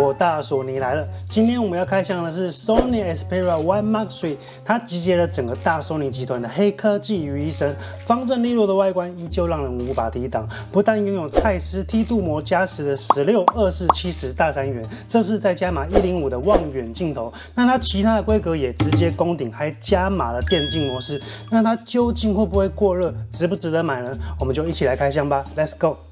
我大索尼来了。今天我们要开箱的是 Sony Xperia 1 Mark III，它集结了整个大索尼集团的黑科技于一身。方正利落的外观依旧让人无法抵挡，不但拥有蔡司梯度膜加持的十六、二四、七十大三元，这是再加码一零五的望远镜头。那它其他的规格也直接攻顶，还加码了电竞模式。那它究竟会不会过热，值不值得买呢？我们就一起来开箱吧，Let's go。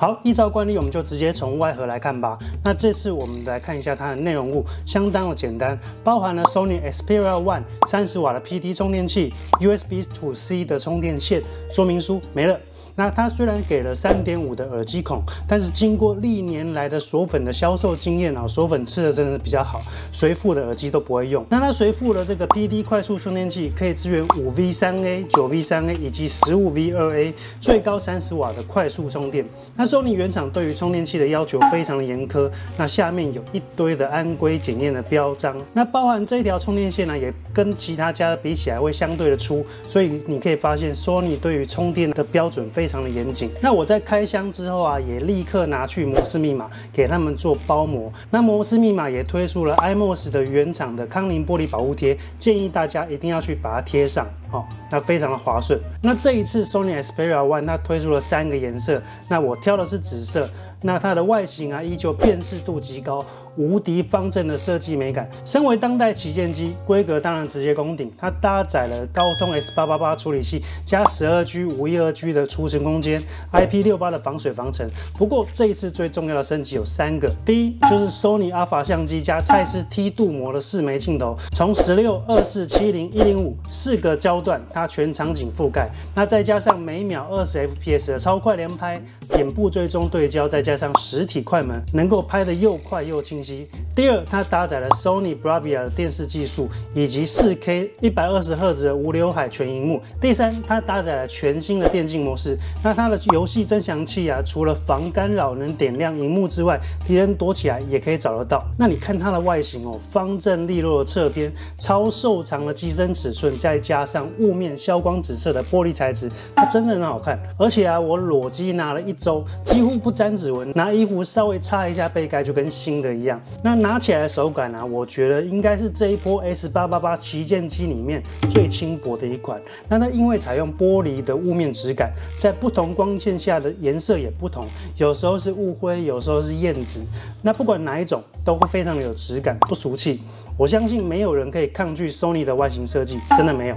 好，依照惯例，我们就直接从外盒来看吧。那这次我们来看一下它的内容物，相当的简单，包含了 Sony Xperia One 三十瓦的 PD 充电器、USB to C 的充电线、说明书没了。那它虽然给了三点五的耳机孔，但是经过历年来的锁粉的销售经验啊，锁粉吃的真的是比较好，随附的耳机都不会用。那它随附了这个 PD 快速充电器，可以支援五 V 三 A、九 V 三 A 以及十五 V 二 A，最高三十瓦的快速充电。那索尼原厂对于充电器的要求非常的严苛，那下面有一堆的安规检验的标章。那包含这一条充电线呢，也跟其他家的比起来会相对的粗，所以你可以发现索尼对于充电的标准非。非常的严谨。那我在开箱之后啊，也立刻拿去摩斯密码给他们做包膜。那摩斯密码也推出了 iMOS 的原厂的康宁玻璃保护贴，建议大家一定要去把它贴上。好，那非常的滑顺。那这一次 Sony Xperia One 它推出了三个颜色，那我挑的是紫色。那它的外形啊，依旧辨识度极高，无敌方正的设计美感。身为当代旗舰机，规格当然直接攻顶。它搭载了高通 S 八八八处理器，加十二 G 五一二 G 的储存空间，IP 六八的防水防尘。不过这一次最重要的升级有三个，第一就是 Sony Alpha 相机加蔡司梯度膜的四枚镜头，从十六、二四、七零、一零五四个焦段，它全场景覆盖。那再加上每秒二十 FPS 的超快连拍，点部追踪对焦，再加上实体快门，能够拍得又快又清晰。第二，它搭载了 Sony Bravia 的电视技术，以及 4K 一百二十赫兹的无刘海全荧幕。第三，它搭载了全新的电竞模式。那它的游戏增强器啊，除了防干扰能点亮荧幕之外，敌人躲起来也可以找得到。那你看它的外形哦，方正利落的侧边，超瘦长的机身尺寸，再加上雾面消光紫色的玻璃材质，它真的很好看。而且啊，我裸机拿了一周，几乎不沾指纹。拿衣服稍微擦一下背盖就跟新的一样。那拿起来手感呢？我觉得应该是这一波 S 八八八旗舰机里面最轻薄的一款。那它因为采用玻璃的雾面质感，在不同光线下的颜色也不同，有时候是雾灰，有时候是艳紫。那不管哪一种，都会非常的有质感，不俗气。我相信没有人可以抗拒 Sony 的外形设计，真的没有。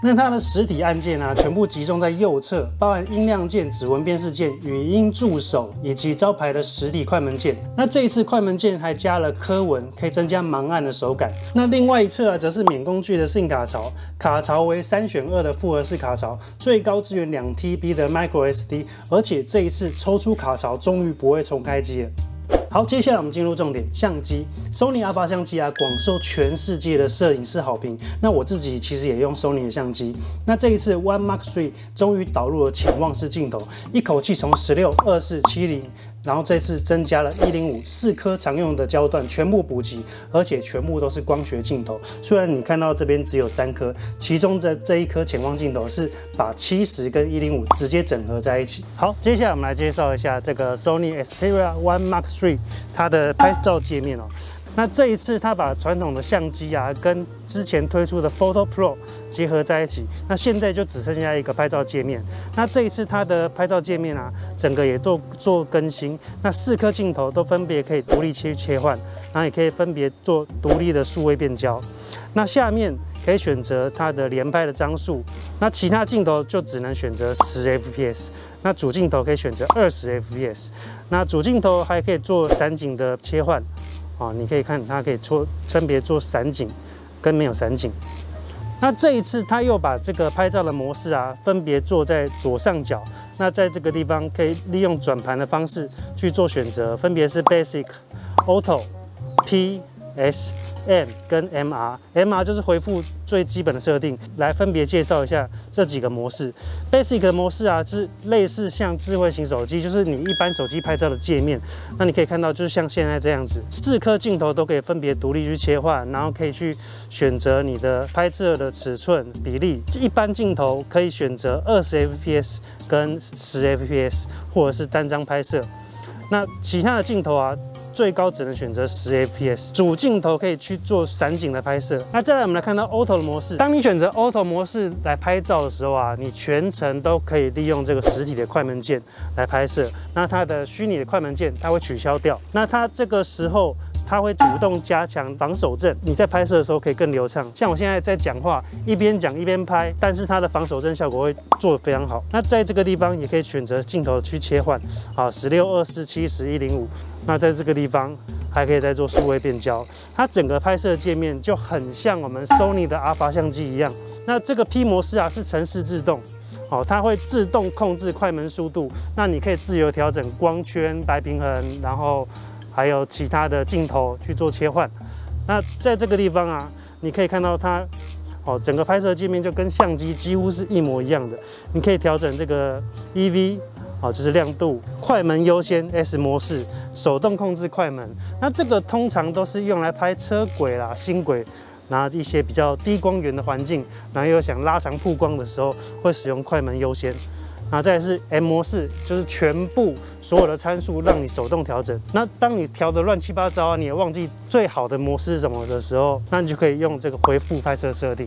那它的实体按键呢，全部集中在右侧，包含音量键、指纹辨识键、语音助手以及招牌的实体快门键。那这一次快门键还加了刻纹，可以增加盲按的手感。那另外一侧啊，则是免工具的 SIM 卡槽，卡槽为三选二的复合式卡槽，最高支援两 TB 的 Micro SD，而且这一次抽出卡槽，终于不会重开机了。好，接下来我们进入重点，相机。Sony Alpha 相机啊，广受全世界的摄影师好评。那我自己其实也用 Sony 的相机。那这一次 One Mark Three 终于导入了潜望式镜头，一口气从十六、二四、七零。然后这次增加了一零五四颗常用的焦段全部补齐，而且全部都是光学镜头。虽然你看到这边只有三颗，其中这这一颗潜望镜头是把七十跟一零五直接整合在一起。好，接下来我们来介绍一下这个 Sony Xperia One Mark Three 它的拍照界面哦。那这一次，它把传统的相机啊，跟之前推出的 Photo Pro 结合在一起。那现在就只剩下一个拍照界面。那这一次它的拍照界面啊，整个也做做更新。那四颗镜头都分别可以独立切切换，然后也可以分别做独立的数位变焦。那下面可以选择它的连拍的张数。那其他镜头就只能选择十 fps。那主镜头可以选择二十 fps。那主镜头还可以做散景的切换。啊，你可以看它可以做分别做散景跟没有散景。那这一次它又把这个拍照的模式啊，分别做在左上角。那在这个地方可以利用转盘的方式去做选择，分别是 Basic、Auto、P，S、M 跟 MR，MR 就是回复最基本的设定，来分别介绍一下这几个模式。Basic 模式啊，是类似像智慧型手机，就是你一般手机拍照的界面。那你可以看到，就是像现在这样子，四颗镜头都可以分别独立去切换，然后可以去选择你的拍摄的尺寸比例。一般镜头可以选择二十 fps 跟十 fps，或者是单张拍摄。那其他的镜头啊。最高只能选择十 APS 主镜头可以去做散景的拍摄。那再来，我们来看到 auto 的模式。当你选择 auto 模式来拍照的时候啊，你全程都可以利用这个实体的快门键来拍摄。那它的虚拟的快门键它会取消掉。那它这个时候它会主动加强防守阵，你在拍摄的时候可以更流畅。像我现在在讲话，一边讲一边拍，但是它的防守阵效果会做得非常好。那在这个地方也可以选择镜头去切换，啊，十六、二四、七十、一零五。那在这个地方还可以再做数位变焦，它整个拍摄界面就很像我们 Sony 的 Alpha 相机一样。那这个 P 模式啊是城市自动，哦，它会自动控制快门速度，那你可以自由调整光圈、白平衡，然后还有其他的镜头去做切换。那在这个地方啊，你可以看到它，哦，整个拍摄界面就跟相机几乎是一模一样的。你可以调整这个 EV。哦，就是亮度，快门优先 S 模式，手动控制快门。那这个通常都是用来拍车轨啦、星轨，然后一些比较低光源的环境，然后又想拉长曝光的时候，会使用快门优先。那再是 M 模式，就是全部所有的参数让你手动调整。那当你调的乱七八糟啊，你也忘记最好的模式是什么的时候，那你就可以用这个回复拍摄设定。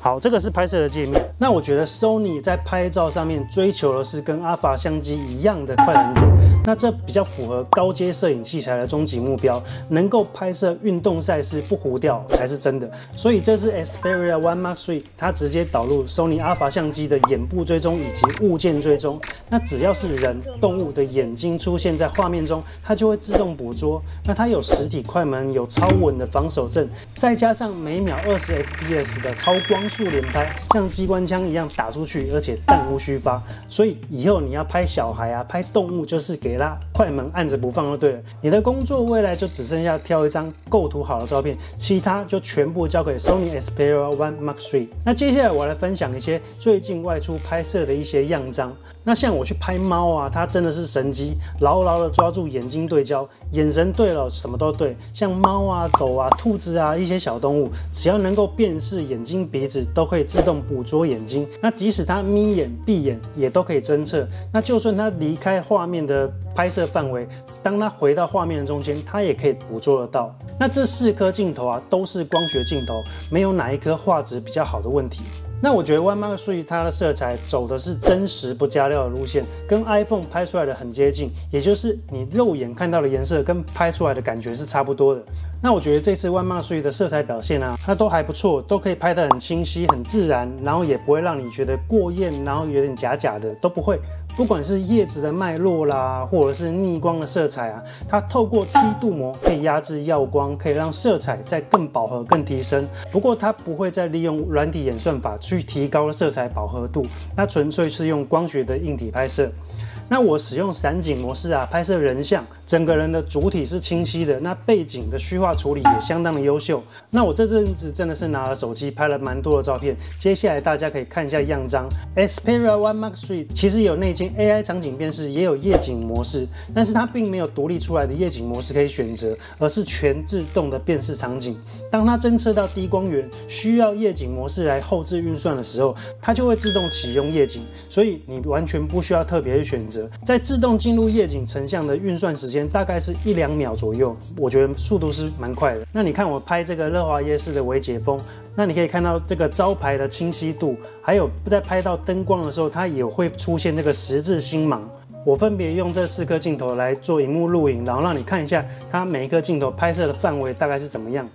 好，这个是拍摄的界面。那我觉得 Sony 在拍照上面追求的是跟 Alpha 相机一样的快门组，那这比较符合高阶摄影器材的终极目标，能够拍摄运动赛事不糊掉才是真的。所以这次 Xperia One Mark Three 它直接导入 Sony Alpha 相机的眼部追踪以及物件追踪，那只要是人、动物的眼睛出现在画面中，它就会自动捕捉。那它有实体快门，有超稳的防守阵，再加上每秒二十 fps 的超光。速连拍像机关枪一样打出去，而且弹无虚发，所以以后你要拍小孩啊，拍动物就是给啦快门按着不放就对了。你的工作未来就只剩下挑一张构图好的照片，其他就全部交给 Sony Xperia 1 Mark Three。那接下来我来分享一些最近外出拍摄的一些样张。那像我去拍猫啊，它真的是神机，牢牢的抓住眼睛对焦，眼神对了，什么都对。像猫啊、狗啊、兔子啊一些小动物，只要能够辨识眼睛、鼻子，都可以自动捕捉眼睛。那即使它眯眼、闭眼，也都可以侦测。那就算它离开画面的拍摄范围，当它回到画面的中间，它也可以捕捉得到。那这四颗镜头啊，都是光学镜头，没有哪一颗画质比较好的问题。那我觉得 One Mark Three 它的色彩走的是真实不加料的路线，跟 iPhone 拍出来的很接近，也就是你肉眼看到的颜色跟拍出来的感觉是差不多的。那我觉得这次 One Mark Three 的色彩表现啊，它都还不错，都可以拍得很清晰、很自然，然后也不会让你觉得过艳，然后有点假假的，都不会。不管是叶子的脉络啦，或者是逆光的色彩啊，它透过梯度膜可以压制耀光，可以让色彩再更饱和、更提升。不过它不会再利用软体演算法去提高色彩饱和度，它纯粹是用光学的硬体拍摄。那我使用散景模式啊，拍摄人像，整个人的主体是清晰的，那背景的虚化处理也相当的优秀。那我这阵子真的是拿了手机拍了蛮多的照片，接下来大家可以看一下样张。Xperia One Mark Three 其实有内建 AI 场景辨识，也有夜景模式，但是它并没有独立出来的夜景模式可以选择，而是全自动的辨识场景。当它侦测到低光源需要夜景模式来后置运算的时候，它就会自动启用夜景，所以你完全不需要特别去选择。在自动进入夜景成像的运算时间大概是一两秒左右，我觉得速度是蛮快的。那你看我拍这个乐华夜市的微解封，那你可以看到这个招牌的清晰度，还有在拍到灯光的时候，它也会出现这个十字星芒。我分别用这四颗镜头来做荧幕录影，然后让你看一下它每一颗镜头拍摄的范围大概是怎么样。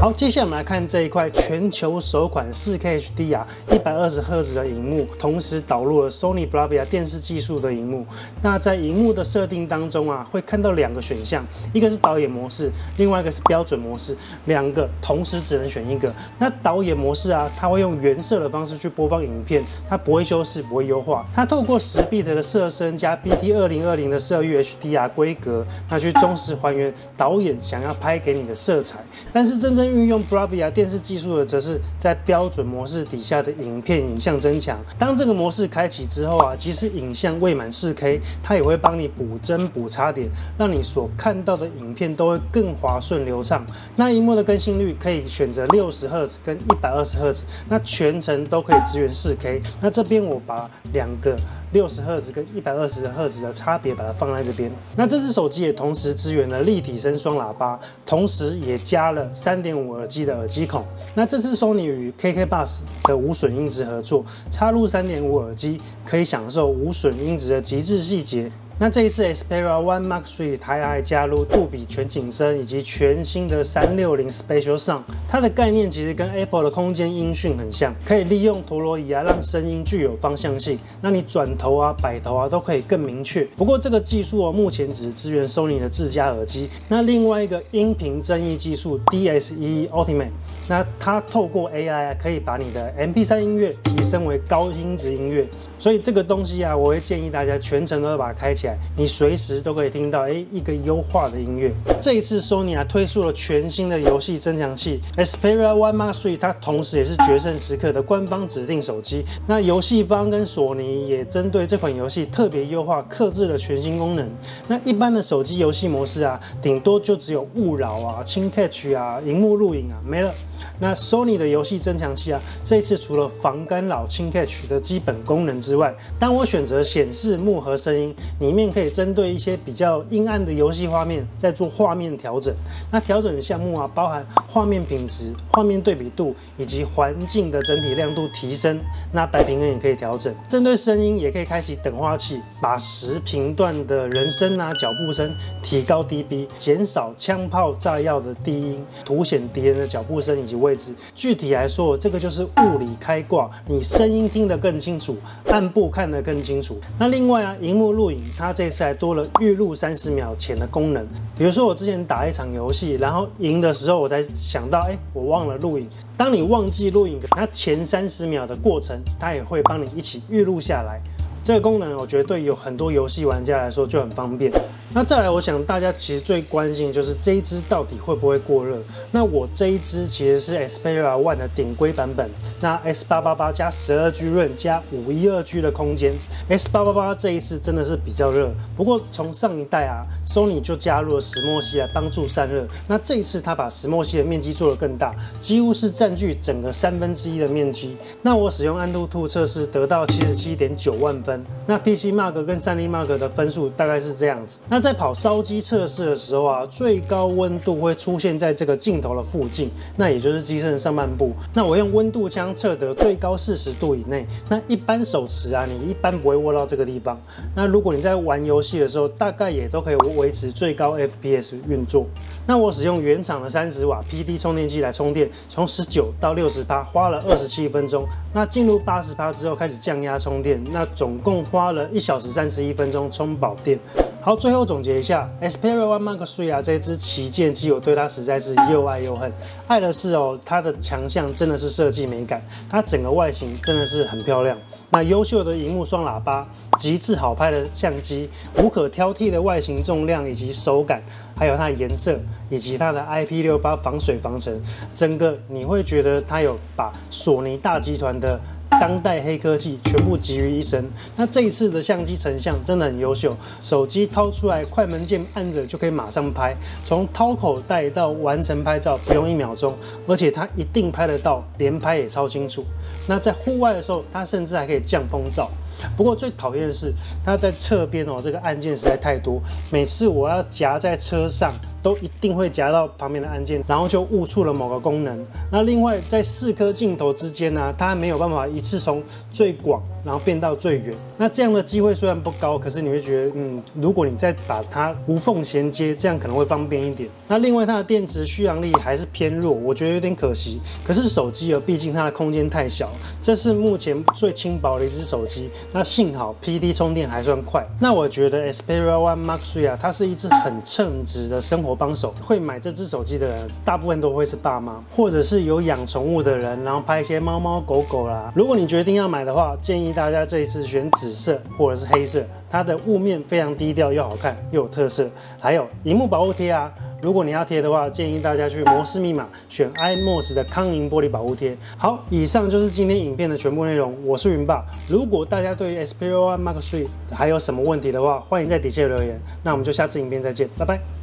好，接下来我们来看这一块全球首款 4K HDR 一百二十赫兹的荧幕，同时导入了 Sony Bravia 电视技术的荧幕。那在荧幕的设定当中啊，会看到两个选项，一个是导演模式，另外一个是标准模式，两个同时只能选一个。那导演模式啊，它会用原色的方式去播放影片，它不会修饰，不会优化，它透过十 bit 的色深加 BT 二零二零的色域 HDR 规格，那去忠实还原导演想要拍给你的色彩。但是真正运用 Bravia 电视技术的，则是在标准模式底下的影片影像增强。当这个模式开启之后啊，即使影像未满 4K，它也会帮你补帧补差点，让你所看到的影片都会更滑顺流畅。那荧幕的更新率可以选择六十赫兹跟一百二十赫兹，那全程都可以支援 4K。那这边我把两个。六十赫兹跟一百二十赫兹的差别，把它放在这边。那这只手机也同时支援了立体声双喇叭，同时也加了三点耳机的耳机孔。那这次 Sony 与 KK Bus 的无损音质合作，插入三点五耳机，可以享受无损音质的极致细节。那这一次 Xperia One Mark Three 它还加入杜比全景声以及全新的三六零 Special Sound，它的概念其实跟 Apple 的空间音讯很像，可以利用陀螺仪啊，让声音具有方向性，那你转头啊、摆头啊都可以更明确。不过这个技术哦，目前只支援 Sony 的自家耳机。那另外一个音频增益技术 DSE Ultimate，那它透过 AI 可以把你的 MP3 音乐提升为高音质音乐。所以这个东西啊，我会建议大家全程都要把它开起来，你随时都可以听到哎一个优化的音乐。这一次 Sony 啊推出了全新的游戏增强器 Xperia One Mark Three，它同时也是决胜时刻的官方指定手机。那游戏方跟索尼也针对这款游戏特别优化，克制了全新功能。那一般的手机游戏模式啊，顶多就只有勿扰啊、轻 catch 啊、荧幕录影啊没了。那 Sony 的游戏增强器啊，这一次除了防干扰、轻 catch 的基本功能之之外，当我选择显示幕和声音，里面可以针对一些比较阴暗的游戏画面，再做画面调整。那调整的项目啊，包含画面品质、画面对比度以及环境的整体亮度提升。那白平衡也可以调整。针对声音，也可以开启等化器，把十频段的人声啊、脚步声提高 dB，减少枪炮炸药的低音，凸显敌人的脚步声以及位置。具体来说，这个就是物理开挂，你声音听得更清楚，按步看得更清楚。那另外啊，荧幕录影它这次还多了预录三十秒前的功能。比如说我之前打一场游戏，然后赢的时候，我才想到，哎，我忘了录影。当你忘记录影，它前三十秒的过程，它也会帮你一起预录下来。这个功能，我觉得对有很多游戏玩家来说就很方便。那再来，我想大家其实最关心的就是这一支到底会不会过热？那我这一支其实是 Xperia One 的顶规版本，那 S 八八八加十二 G RAM 加五一二 G 的空间，S 八八八这一次真的是比较热。不过从上一代啊，Sony 就加入了石墨烯来帮助散热。那这一次它把石墨烯的面积做得更大，几乎是占据整个三分之一的面积。那我使用安兔兔测试得到七十七点九万分，那 PC Mark 跟三 D Mark 的分数大概是这样子。那在跑烧机测试的时候啊，最高温度会出现在这个镜头的附近，那也就是机身的上半部。那我用温度枪测得最高四十度以内。那一般手持啊，你一般不会握到这个地方。那如果你在玩游戏的时候，大概也都可以维持最高 FPS 运作。那我使用原厂的三十瓦 PD 充电器来充电，从十九到六十帕花了二十七分钟。那进入八十帕之后开始降压充电，那总共花了一小时三十一分钟充饱电。好，最后总结一下，Xperia One Mark Three 啊，这支旗舰机，我对它实在是又爱又恨。爱的是哦，它的强项真的是设计美感，它整个外形真的是很漂亮。那优秀的荧幕双喇叭，极致好拍的相机，无可挑剔的外形、重量以及手感，还有它的颜色以及它的 IP 六八防水防尘，整个你会觉得它有把索尼大集团的。当代黑科技全部集于一身。那这一次的相机成像真的很优秀，手机掏出来，快门键按着就可以马上拍，从掏口袋到完成拍照不用一秒钟，而且它一定拍得到，连拍也超清楚。那在户外的时候，它甚至还可以降风噪。不过最讨厌的是它在侧边哦，这个按键实在太多，每次我要夹在车上。都一定会夹到旁边的按键，然后就误触了某个功能。那另外在四颗镜头之间呢，它没有办法一次从最广然后变到最远。那这样的机会虽然不高，可是你会觉得，嗯，如果你再把它无缝衔接，这样可能会方便一点。那另外它的电池续航力还是偏弱，我觉得有点可惜。可是手机啊，毕竟它的空间太小，这是目前最轻薄的一只手机。那幸好 PD 充电还算快。那我觉得 Xperia One Mark Three 啊，它是一只很称职的生活。帮手会买这只手机的人，大部分都会是爸妈，或者是有养宠物的人，然后拍一些猫猫狗狗啦。如果你决定要买的话，建议大家这一次选紫色或者是黑色，它的雾面非常低调又好看又有特色。还有荧幕保护贴啊，如果你要贴的话，建议大家去摩斯密码选 iMOS 的康宁玻璃保护贴。好，以上就是今天影片的全部内容。我是云爸，如果大家对于 Xperia One Mark Three 还有什么问题的话，欢迎在底下留言。那我们就下次影片再见，拜拜。